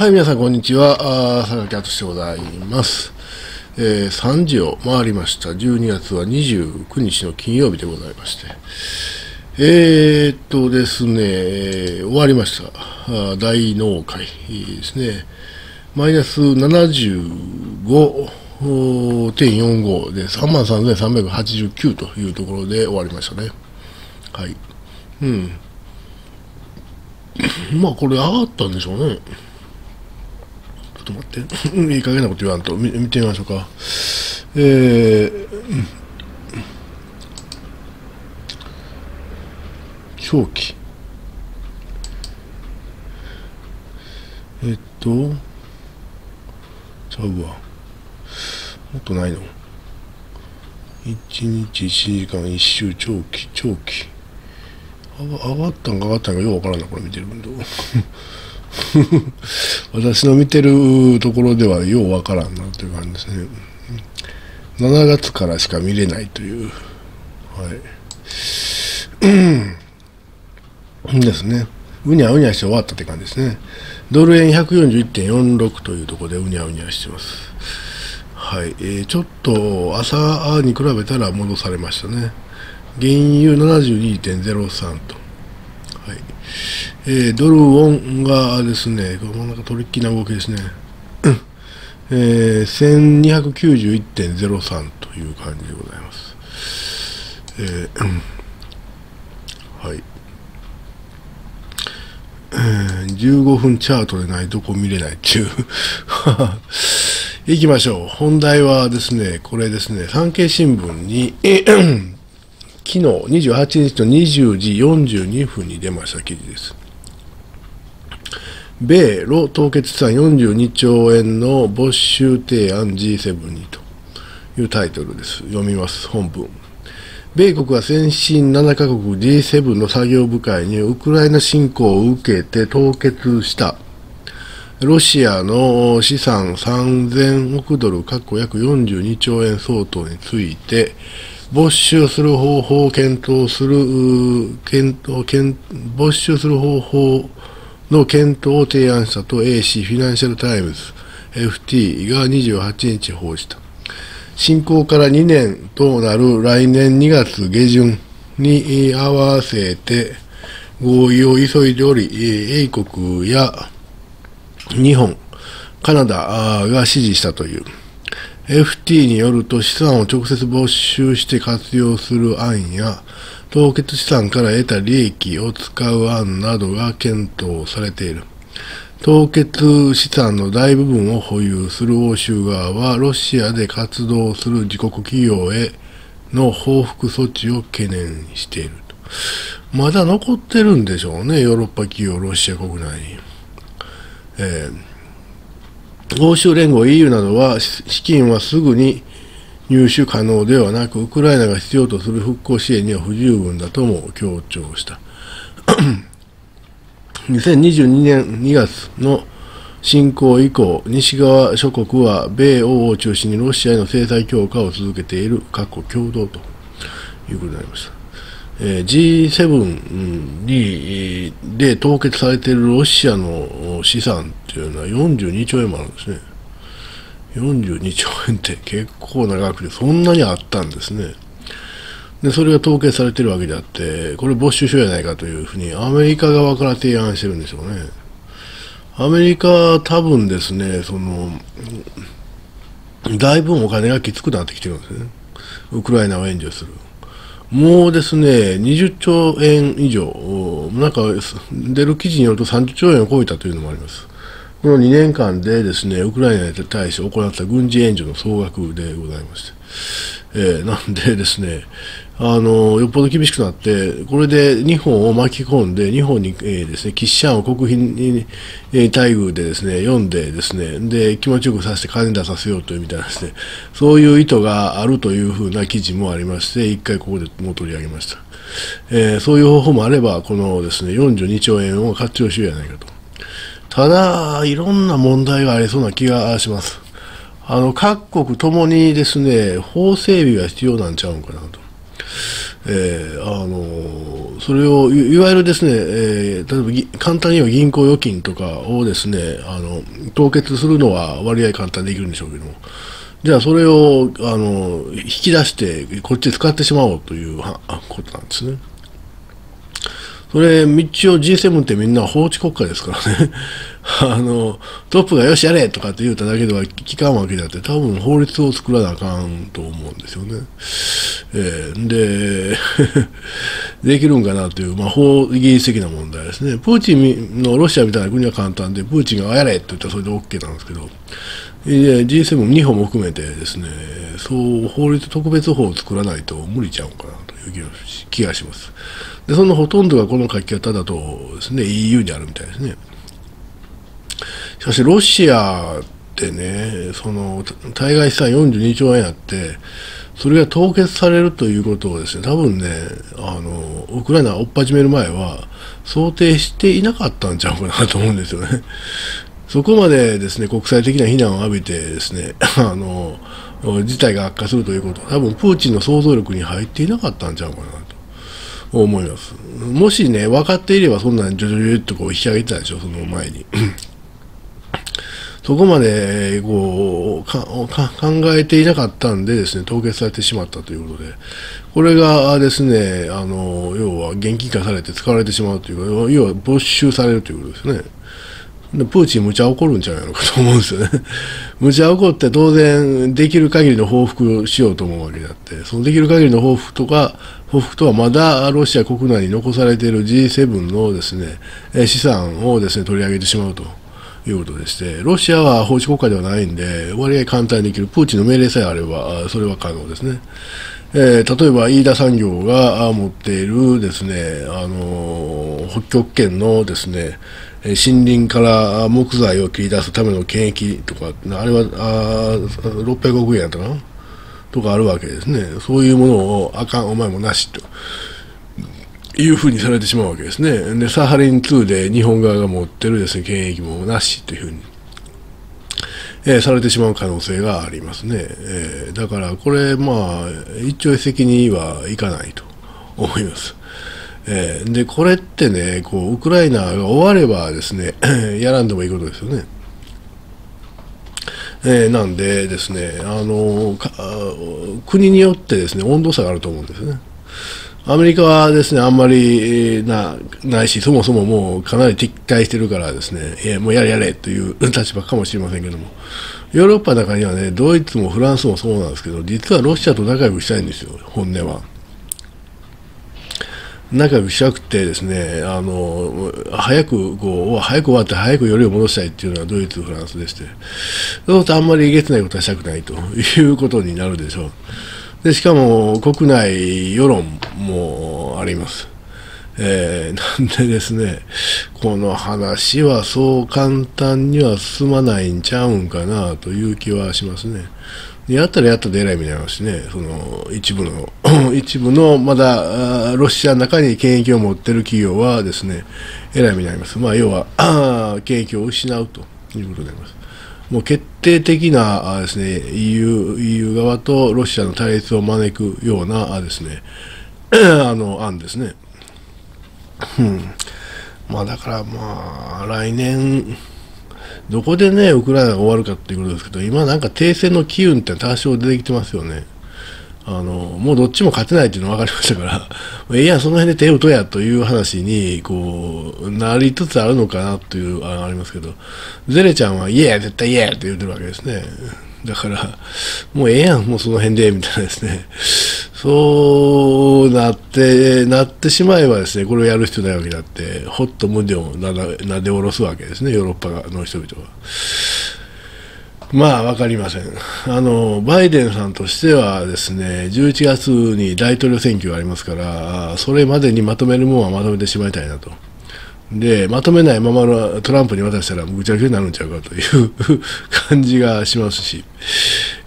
はい、皆さん、こんにちは。あ佐々木敦でございます。えー、3時を回りました。12月は29日の金曜日でございまして。えー、っとですね、終わりました。あ大納会ですね。マイナス75.45で33,389というところで終わりましたね。はい。うん。まあ、これ上がったんでしょうね。と待って。いい加減なこと言わんと。見見てみましょうか。えー、長期。えっと、ちゃうわ。もっとないの。一日一時間一周長期、長期。上がったんか上がったんかようわからんな、これ見てるけど。私の見てるところではようわからんなという感じですね。7月からしか見れないという。はい。ですね。うにゃうにゃして終わったって感じですね。ドル円141.46というところでうにゃうにゃしてます。はい。えー、ちょっと朝に比べたら戻されましたね。原油72.03と。えー、ドルウォンがですね、このなんかトリッキーな動きですね。えー、1291.03という感じでございます。えー、はい。えー、15分チャートでないとこ見れないっていう 行きましょう。本題はですね、これですね、産経新聞に、昨日28日の20時42分に出ました記事です。米ロ凍結資産42兆円の没収提案 G7 にというタイトルです。読みます、本文。米国は先進7カ国 G7 の作業部会にウクライナ侵攻を受けて凍結したロシアの資産3000億ドル、約42兆円相当について、没収する方法を検討する、検討、検没収する方法の検討を提案したと 英紙フィナンシャルタイムズ FT が28日報じた。侵攻から2年となる来年2月下旬に合わせて合意を急いでおり、英国や日本、カナダが支持したという。FT によると資産を直接没収して活用する案や、凍結資産から得た利益を使う案などが検討されている。凍結資産の大部分を保有する欧州側は、ロシアで活動する自国企業への報復措置を懸念していると。まだ残ってるんでしょうね、ヨーロッパ企業、ロシア国内に。えー、欧州連合 EU などは、資金はすぐに入手可能ではなく、ウクライナが必要とする復興支援には不十分だとも強調した。2022年2月の侵攻以降、西側諸国は米欧を中心にロシアへの制裁強化を続けている過去共同ということになりました。え、G7 にで凍結されているロシアの資産というのは42兆円もあるんですね。42兆円って結構な額でそんなにあったんですね。で、それが統計されてるわけであって、これ没収書やないかというふうにアメリカ側から提案してるんでしょうね。アメリカ多分ですね、その、だいぶお金がきつくなってきてるんですね。ウクライナを援助する。もうですね、20兆円以上、なんか出る記事によると30兆円を超えたというのもあります。この2年間でですね、ウクライナに対して行った軍事援助の総額でございまして、えー、なんでですね、あの、よっぽど厳しくなって、これで日本を巻き込んで、日本に、えー、ですね、吉祥を国賓に、えー、待遇でですね、読んでですね、で、気持ちよくさせて金出させようというみたいなですね、そういう意図があるというふうな記事もありまして、一回ここでもう取り上げました。えー、そういう方法もあれば、このですね、42兆円を活用しようじゃないかと。ただ、いろんな問題がありそうな気がします。あの、各国ともにですね、法整備が必要なんちゃうんかなと。えー、あの、それをいわゆるですね、えー、例えば簡単には銀行預金とかをですねあの凍結するのは割合簡単にできるんでしょうけどもじゃあそれをあの引き出してこっちで使ってしまおうということなんですね。それ、一応 G7 ってみんな法治国家ですからね あの、トップがよしやれとかって言うただけでは聞かんわけであって、多分法律を作らなあかんと思うんですよね。えー、で、できるんかなという、まあ、法技術的な問題ですね。プーチンのロシアみたいな国は簡単で、プーチンがやれって言ったらそれで OK なんですけど、G7、日本も含めてですね、そう法律特別法を作らないと無理ちゃうかなという気がします。でそのほとんどがこの書き方だとですね EU にあるみたいですね。しかしロシアってねその対外資産42兆円あってそれが凍結されるということをですね多分ねあのウクライナを追っ始める前は想定していなかったんちゃうかなと思うんですよね。そこまでですね国際的な非難を浴びてですね あの事態が悪化するということは多分プーチンの想像力に入っていなかったんちゃうかなと。思います。もしね分かっていればそんなにジョジョジョっとこう引き上げてたでしょその前に。そこまでこう考えていなかったんでですね凍結されてしまったということで。これがですねあの要は現金化されて使われてしまうというか要は没収されるということですね。プーチンむちゃ怒るんちゃうやろかと思うんですよね。むちゃ怒って当然できる限りの報復をしようと思うわけであって、そのできる限りの報復とか、報復とはまだロシア国内に残されている G7 のですね、資産をですね、取り上げてしまうと。いうことでして、ロシアは法治国家ではないんで、割合簡単にできる、プーチンの命令さえあれば、それは可能ですね。えー、例えば飯田産業が持っているですね、あの北極圏のですね、森林から木材を切り出すための権益とか、あれはあ600億円やったかな？とかあるわけですね。そういうものをあかん、お前もなしと。いうふうにされてしまうわけですね。で、サハリン2で日本側が持ってるですね、権益もなしというふうに、えー、されてしまう可能性がありますね。えー、だからこれ、まあ、一朝一夕にはいかないと思います。えー、でこれってねこうウクライナが終わればですね やらんでもいいことですよね。えー、なんでですねあの国によってですね温度差があると思うんですね。アメリカはですねあんまりなないしそもそももうかなり敵対してるからですねいやもうやれやれという 立場かもしれませんけどもヨーロッパの中にはねドイツもフランスもそうなんですけど実はロシアと仲良くしたいんですよ本音は。仲良くしたくてですねあの早くこう早く終わって早くよりを戻したいっていうのはドイツ、フランスでしてそうするとあんまりえげつないことはしたくないということになるでしょうでしかも国内世論もあります、えー、なんでですねこの話はそう簡単には進まないんちゃうんかなという気はしますね。やったらやったで偉い目になりますしね、その一部の、一部のまだロシアの中に権益を持ってる企業はですね、偉い目になります。まあ、要は、権益を失うということになります。もう決定的なですね、EU, EU 側とロシアの対立を招くようなですね、あの案ですね。うん。まあだからまあ来年、どこでね、ウクライナが終わるかっていうことですけど、今なんか停戦の機運って多少出てきてますよね。あの、もうどっちも勝てないっていうの分かりましたから、ええやん、その辺で手を打とやという話に、こう、なりつつあるのかなという、あありますけど、ゼレちゃんは、イエー絶対イエーって言ってるわけですね。だから、もうええやん、もうその辺で、みたいなですね。そうなって、なってしまえばですね、これをやる必要ないわけだって、ほっと胸をななで下ろすわけですね、ヨーロッパの人々は。まあ、わかりません。あの、バイデンさんとしてはですね、11月に大統領選挙がありますから、それまでにまとめるものはまとめてしまいたいなと。で、まとめないままのトランプに渡したらぐちゃぐちゃになるんちゃうかという 感じがしますし、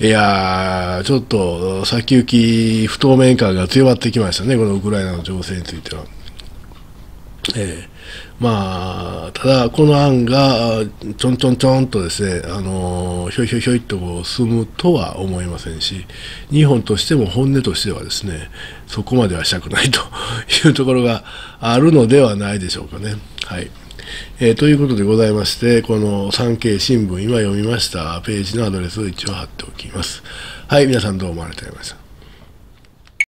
いやー、ちょっと先行き不透明感が強まってきましたね、このウクライナの情勢については。えーまあ、ただ、この案がちょんちょんちょんとですね、あのひょいひょいひょいとこう進むとは思いませんし、日本としても本音としてはですね、そこまではしたくないというところがあるのではないでしょうかね。はいえー、ということでございまして、この産経新聞、今読みましたページのアドレスを一応貼っておきます。はい、皆さんどうもありがとうございました。